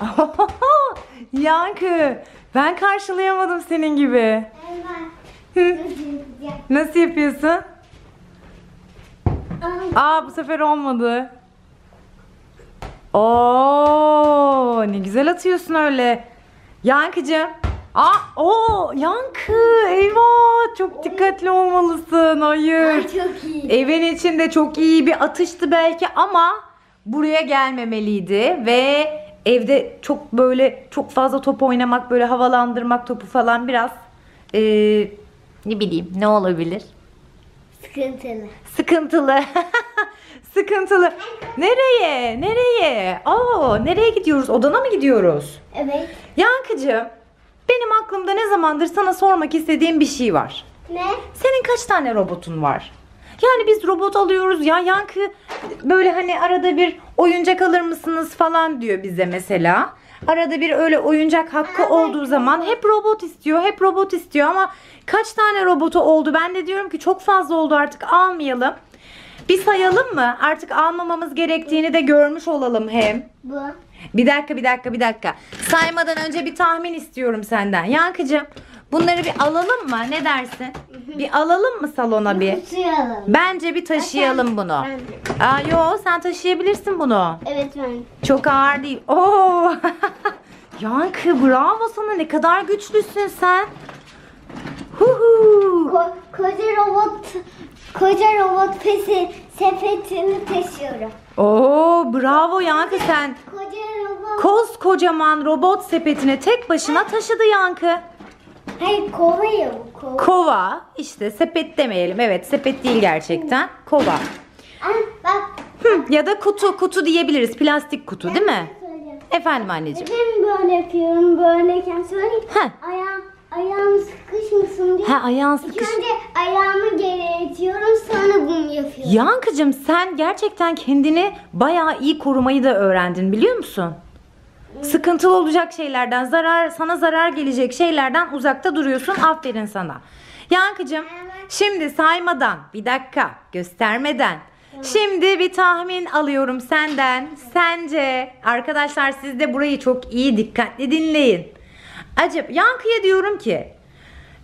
Yankı ben karşılayamadım senin gibi. Nasıl yapıyorsun? Aa bu sefer olmadı. Oo ne güzel atıyorsun öyle. Yankıcığım. Aa o Yankı eyvah çok dikkatli olmalısın. Hayır. Ay, çok iyi. Evin içinde çok iyi bir atıştı belki ama buraya gelmemeliydi ve evde çok böyle çok fazla top oynamak böyle havalandırmak topu falan biraz eee, ne bileyim ne olabilir? Sıkıntılı. Sıkıntılı. Sıkıntılı. Nereye? Nereye? Aa, nereye gidiyoruz? Odana mı gidiyoruz? Evet. Yankıcığım, benim aklımda ne zamandır sana sormak istediğim bir şey var. Ne? Senin kaç tane robotun var? Yani biz robot alıyoruz ya Yankı böyle hani arada bir oyuncak alır mısınız falan diyor bize mesela. Arada bir öyle oyuncak hakkı olduğu zaman hep robot istiyor, hep robot istiyor ama kaç tane robotu oldu? Ben de diyorum ki çok fazla oldu artık almayalım. Bir sayalım mı? Artık almamamız gerektiğini de görmüş olalım hem. Bu. Bir dakika bir dakika bir dakika. Saymadan önce bir tahmin istiyorum senden. Yankıcığım bunları bir alalım mı? Ne dersin? Bir alalım mı salona bir? Tutuyalım. Bence bir taşıyalım bunu. Ben- Aa yo sen taşıyabilirsin bunu. Evet ben. Çok ağır değil. Oo. Yankı bravo sana ne kadar güçlüsün sen. Huhu. Ko- koca robot koca robot pesi sepetini taşıyorum. Oo bravo Yankı sen. Koca robot. Koskocaman robot sepetini tek başına taşıdı Yankı. Hayır kova ya bu kova. Kova işte sepet demeyelim. Evet sepet değil gerçekten. Kova. Ay, bak. Hı, ya da kutu kutu diyebiliriz. Plastik kutu değil mi? Söyleyeyim. Efendim anneciğim. Neden böyle yapıyorum böyleyken söyleyeyim. Heh. Ayağım, ayağım sıkışmasın diye. Ha ayağın İlk sıkış. önce ayağımı geri itiyorum sonra bunu yapıyorum. Yankıcığım sen gerçekten kendini bayağı iyi korumayı da öğrendin biliyor musun? Sıkıntılı olacak şeylerden, zarar sana zarar gelecek şeylerden uzakta duruyorsun. Aferin sana. Yankıcığım şimdi saymadan, bir dakika göstermeden. Şimdi bir tahmin alıyorum senden. Sence arkadaşlar siz de burayı çok iyi dikkatli dinleyin. Acaba Yankı'ya diyorum ki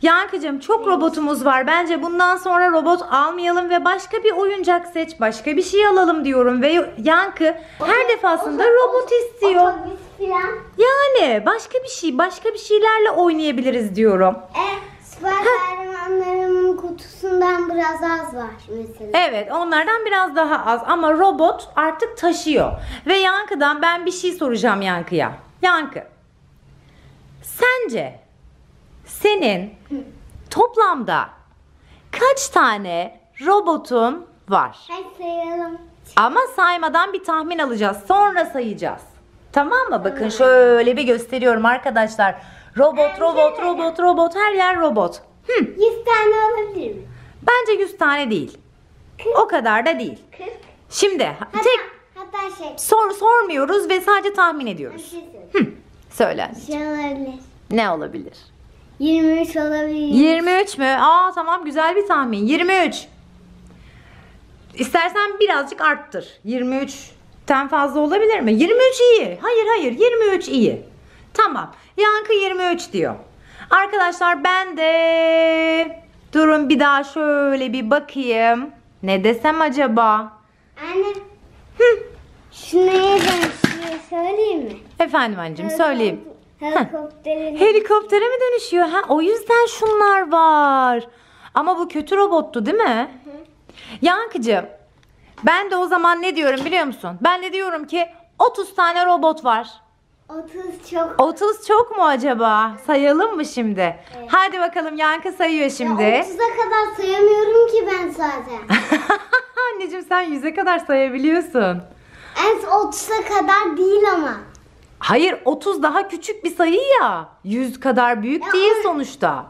Yankıcığım çok robotumuz var. Bence bundan sonra robot almayalım ve başka bir oyuncak seç. Başka bir şey alalım diyorum ve Yankı her defasında robot istiyor. Falan. Yani başka bir şey, başka bir şeylerle oynayabiliriz diyorum. E, süper kahramanlarımın kutusundan biraz az var mesela. Evet, onlardan biraz daha az ama robot artık taşıyor. Ve Yankı'dan ben bir şey soracağım Yankı'ya. Yankı. Sence senin toplamda kaç tane robotun var? Hadi sayalım. Ama saymadan bir tahmin alacağız. Sonra sayacağız. Tamam mı? Bakın şöyle bir gösteriyorum arkadaşlar. Robot, robot, robot, robot. Her yer robot. Hı, 100 tane olabilir mi? bence 100 tane değil. O kadar da değil. 40. Şimdi Hatta, tek hatta şey. sor sormuyoruz ve sadece tahmin Bir ediyoruz. şey söyleyeyim. Hı, söyle. Şey olabilir. Ne olabilir? 23 olabilir. 23 mü? Aa tamam güzel bir tahmin. 23. İstersen birazcık arttır. 23'ten fazla olabilir mi? 23 iyi. Hayır hayır 23 iyi. Tamam. Yankı 23 diyor. Arkadaşlar ben de durun bir daha şöyle bir bakayım. Ne desem acaba? Anne. Şu neye benziyor söyleyeyim mi? Efendim anneciğim söyleyeyim. Helikopterin. Helikoptere mi dönüşüyor? Ha, o yüzden şunlar var. Ama bu kötü robottu değil mi? Yankıcığım, ben de o zaman ne diyorum biliyor musun? Ben de diyorum ki 30 tane robot var. 30 çok. 30 çok mu acaba? Sayalım mı şimdi? Hadi bakalım Yankı sayıyor şimdi. Ya 30'a kadar sayamıyorum ki ben zaten. Anneciğim sen 100'e kadar sayabiliyorsun. en 30'a kadar değil ama. Hayır 30 daha küçük bir sayı ya. 100 kadar büyük Ya değil sonuçta.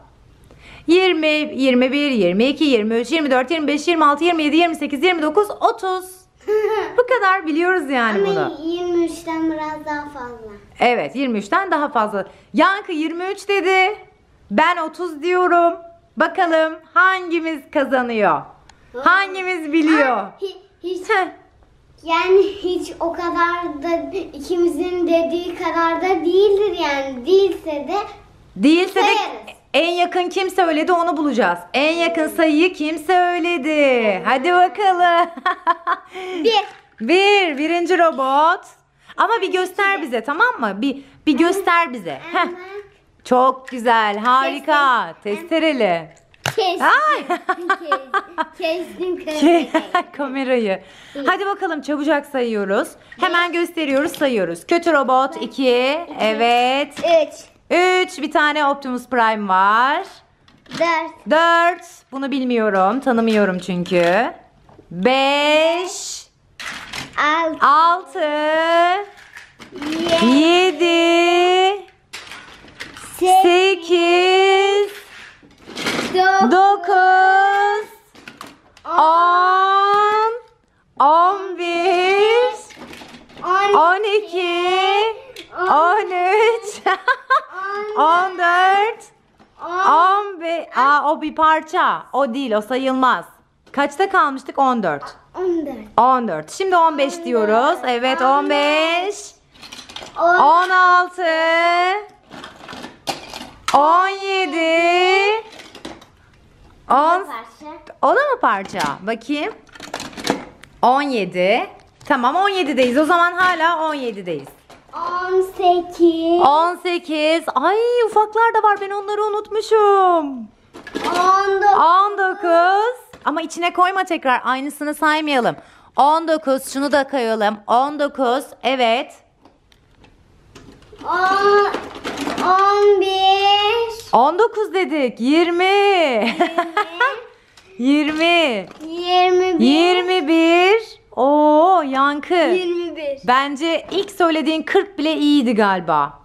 20, 21, 22, 23, 24, 25, 26, 27, 28, 29, 30. Bu kadar biliyoruz yani ama bunu. 23'ten biraz daha fazla. Evet 23'ten daha fazla. Yankı 23 dedi. Ben 30 diyorum. Bakalım hangimiz kazanıyor? Hangimiz biliyor? Hi- hiç, Yani hiç o kadar da ikimizin dediği kadar da değildir yani. Değilse de Değilse de Sayarız. En yakın kim söyledi onu bulacağız. En yakın sayıyı kim söyledi? Hadi bakalım. bir. Bir, birinci robot. Ama bir göster bize tamam mı? Bir bir göster bize. Heh, çok güzel, harika. Testereli. kestim. Ay. Kestim kamerayı. Kamerayı. Hadi bakalım çabucak sayıyoruz. Hemen gösteriyoruz, sayıyoruz. Kötü robot 2. Evet. Üç. 3. Bir tane Optimus Prime var. Dört. 4. Bunu bilmiyorum. Tanımıyorum çünkü. 5. Altı. 6. Yedi. 7. Sekiz. 8. Dokuz. 9. 14. On. 15. Aa o bir parça. O değil o sayılmaz. Kaçta kalmıştık? 14. On dört. 14. Şimdi 15 diyoruz. Evet 15. On. 16. 17. 10. Parça. O da mı parça? Bakayım. 17. Tamam 17'deyiz. O zaman hala 17'deyiz. On sekiz. 18. Ay ufaklar da var. Ben onları unutmuşum. On dokuz. 19. Ama içine koyma tekrar. Aynısını saymayalım. 19. Şunu da koyalım. 19. Evet. On. On bir. 19 dedik. 20. 20. Yirmi bir. 21. Oo yankı. Yirmi bir. Bence ilk söylediğin 40 bile iyiydi galiba.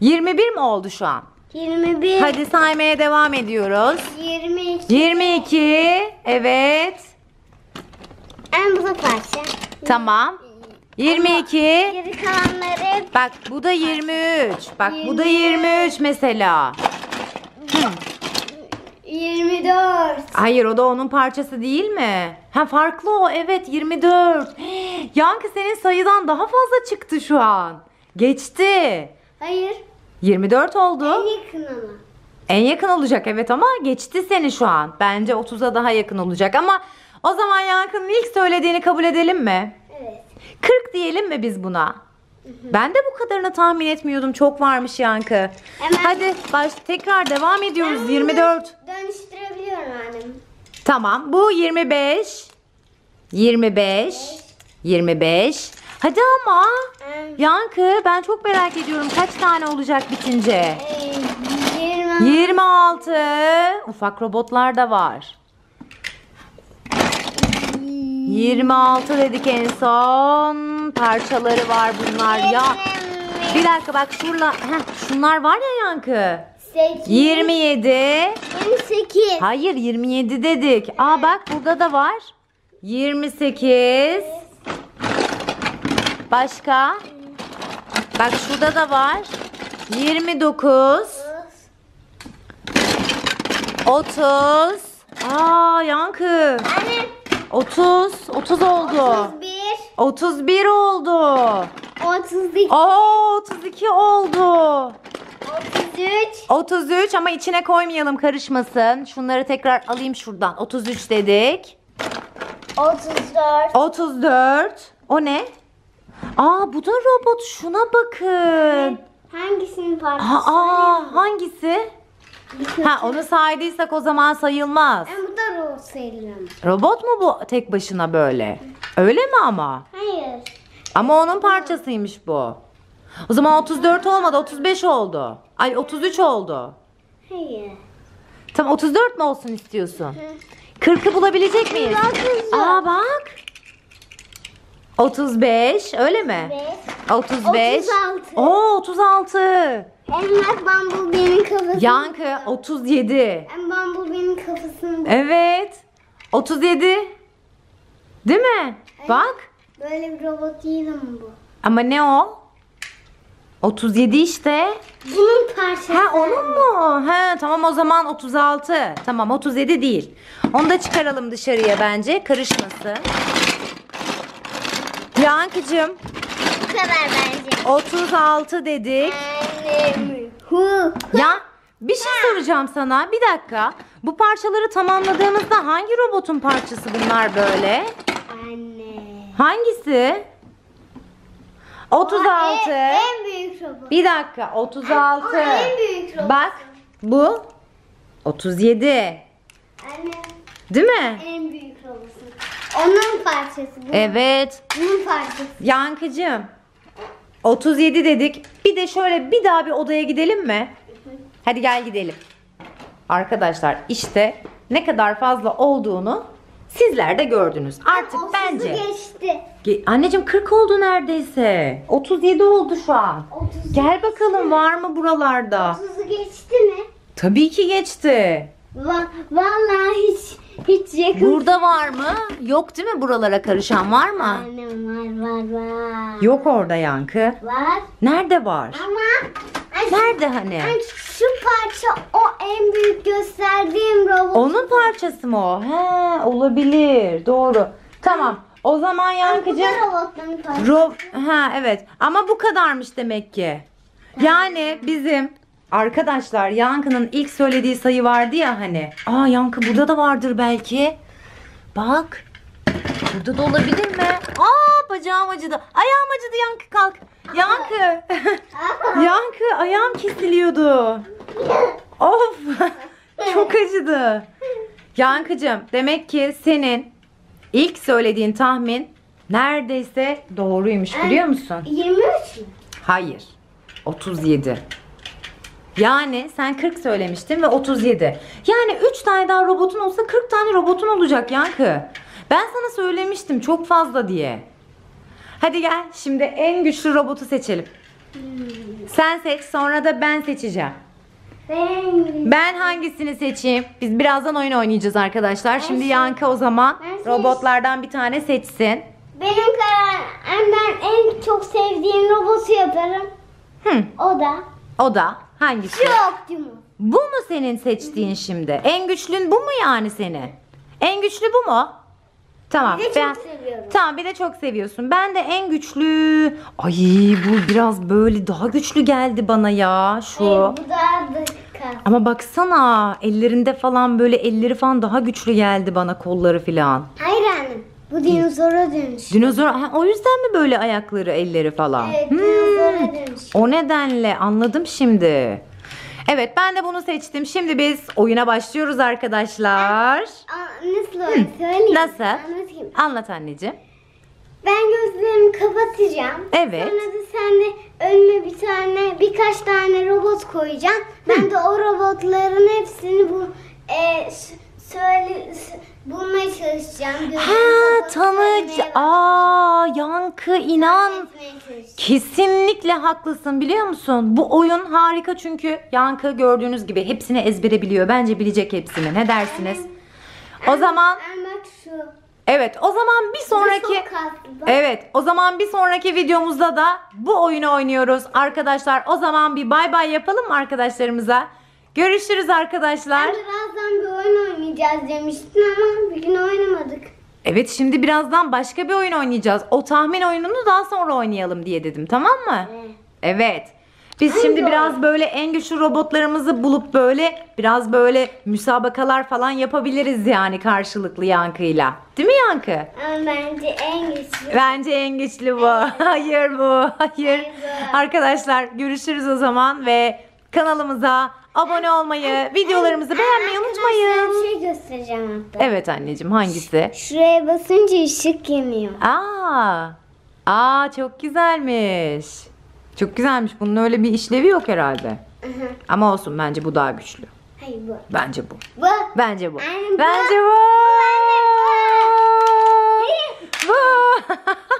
21 mi oldu şu an? Yirmi bir. Hadi saymaya devam ediyoruz. Yirmi iki. 22. Evet. En bu parça. Tamam. 22. Geri kalanları Bak bu da 23. Bak bu da 23 mesela. 24. Hayır o da onun parçası değil mi? Ha farklı o evet 24. Yankı senin sayıdan daha fazla çıktı şu an. Geçti. Hayır. 24 oldu. En yakın ama. En yakın olacak evet ama geçti seni şu an. Bence 30'a daha yakın olacak ama o zaman Yankı'nın ilk söylediğini kabul edelim mi? Evet. 40 diyelim mi biz buna? Ben de bu kadarını tahmin etmiyordum. Çok varmış Yankı. Hemen- Hadi baş tekrar devam ediyoruz. Ben bunu 24. Dönüştürebiliyorum annem. Tamam. Bu 25. 25. 25. Hadi ama. Em, Yankı ben çok merak ediyorum. Kaç tane olacak bitince? e, 20. 26. Ufak robotlar da var. 26 dedik en son. Parçaları var bunlar ya. Bir dakika bak şurla, heh, şunlar var ya Yankı. 8. 27. 28. Hayır 27 dedik. Aa bak burada da var. 28. Başka? Bak şurada da var. 29. 30. Aa Yankı. Anne 30. 30 oldu. 31. 31 oldu. 32. Oo 32 oldu. 33. 33 ama içine koymayalım karışmasın. Şunları tekrar alayım şuradan. 33 dedik. 34. 34. O ne? Aa bu da robot. Şuna bakın. Hangisinin parçası? Aa hangisi? Ha onu saydıysak o zaman sayılmaz. Da robot sayılır. Robot mu bu tek başına böyle? Öyle mi ama? Hayır. Ama onun parçasıymış bu. O zaman 34 olmadı 35 oldu. Ay 33 oldu. Hayır. Tamam 34 mi olsun istiyorsun? 40'ı bulabilecek miyiz? Aa bak. 35 öyle mi? 5. 35. 36. Oo 36. Elmas Bumblebee'nin kafası. Yankı 37. En Bumblebee'nin kafasında. Evet. 37. Değil mi? Bak. Böyle bir robot değil ama bu. Ama ne o? 37 işte. Bunun parçası. Ha onun mu? Ha tamam o zaman 36. Tamam 37 değil. Onu da çıkaralım dışarıya bence. Karışmasın. Yankıcığım Bu kadar bence. 36 dedik. Annem. Ya bir şey soracağım sana. Bir dakika. Bu parçaları tamamladığımızda hangi robotun parçası bunlar böyle? Anne. Hangisi? 36. En, en büyük robot. Bir dakika. 36. O en büyük robot. Bak bu 37. Anne. Değil mi? En büyük robotu. Onun parçası. Bu. Evet. Bunun parçası. Yankıcığım. 37 dedik. Bir de şöyle bir daha bir odaya gidelim mi? Hadi gel gidelim. Arkadaşlar işte ne kadar fazla olduğunu sizler de gördünüz. Artık Otuzu bence. geçti. Ge- Anneciğim 40 oldu neredeyse. 37 oldu şu an. 30. Gel bakalım var mı buralarda? 30'u geçti mi? Tabii ki geçti. Va vallahi hiç hiç yakın. Burada var mı? Yok değil mi buralara karışan var mı? Annem var var var. Yok orada yankı. Var Nerede var? ama Nerede hani? ay, şu parça o en büyük gösterdiğim robot. Onun parçası mı o? He olabilir. Doğru. Tamam. O zaman da robotların parçası. Ro ha evet. Ama bu kadarmış demek ki. Yani bizim arkadaşlar Yankı'nın ilk söylediği sayı vardı ya hani. Aa Yankı burada da vardır belki. Bak. Burada da olabilir mi? Aa bacağım acıdı. Ayağım acıdı Yankı kalk. Yankı. Yankı ayağım kesiliyordu. Of. Çok acıdı. Yankıcığım demek ki senin ilk söylediğin tahmin neredeyse doğruymuş biliyor musun? 23 mü? Hayır. 37. Yani sen 40 söylemiştin ve 37. Yani 3 tane daha robotun olsa 40 tane robotun olacak Yankı. Ben sana söylemiştim çok fazla diye. Hadi gel şimdi en güçlü robotu seçelim. Sen seç sonra da ben seçeceğim. Ben Ben hangisini seçeyim? Biz birazdan oyun oynayacağız arkadaşlar. Şimdi seç- Yankı o zaman seç- robotlardan bir tane seçsin. benim karar ben en çok sevdiğim robotu yaparım. Hı, O da o da hangisi? şu Optimus. Bu mu senin seçtiğin şimdi? En güçlün bu mu yani senin? En güçlü bu mu? Tamam. Bir de ben... çok seviyorum. Tamam bir de çok seviyorsun. Ben de en güçlü... Ay bu biraz böyle daha güçlü geldi bana ya şu. Hayır, bu da dıkka. Ama baksana ellerinde falan böyle elleri falan daha güçlü geldi bana kolları falan. Hayır annem. Bu dinozora dönüş. Dinozor ha, o yüzden mi böyle ayakları elleri falan? Evet Hmm. O nedenle anladım şimdi. Evet ben de bunu seçtim. Şimdi biz oyuna başlıyoruz arkadaşlar. Nasıl öyle söyleyeyim? Nasıl? Anlatayım. Anlat anneciğim. Ben gözlerimi kapatacağım. Evet. Sonra da sen de önüme bir tane birkaç tane robot koyacaksın. Ben de o robotların hepsini bu e, çalışacağım. Ha söylemeye Aa yankı inan. Kesinlikle haklısın biliyor musun? Bu oyun harika çünkü Yankı gördüğünüz gibi hepsini ezbere biliyor. Bence bilecek hepsini. Ne dersiniz? O zaman evet o zaman bir sonraki. Evet o zaman bir sonraki videomuzda da bu oyunu oynuyoruz. Arkadaşlar o zaman bir bay bay yapalım mı arkadaşlarımıza? Görüşürüz arkadaşlar. Ben birazdan bir oyun oynayacağız demiştin ama bir gün oynamadık. Evet şimdi birazdan başka bir oyun oynayacağız. O tahmin oyununu daha sonra oynayalım diye dedim tamam mı? Evet. Evet. Biz Hangi şimdi oyun? biraz böyle en güçlü robotlarımızı bulup böyle biraz böyle müsabakalar falan yapabiliriz yani karşılıklı Yankı'yla. Değil mi Yankı? Ama bence en güçlü. Bence en güçlü bu. Hayır bu. Hayır. Hayır. Arkadaşlar görüşürüz o zaman ve Kanalımıza abone olmayı, videolarımızı beğenmeyi unutmayın. Sana şey göstereceğim hatta. Evet anneciğim hangisi? Şuraya basınca ışık yanıyor. Aa. Aa çok güzelmiş. Çok güzelmiş. Bunun öyle bir işlevi yok herhalde. Ama olsun bence bu daha güçlü. Hayır bu. Bence bu. Bu. Bence bu. Anne, bu. Bence. Bu. bu.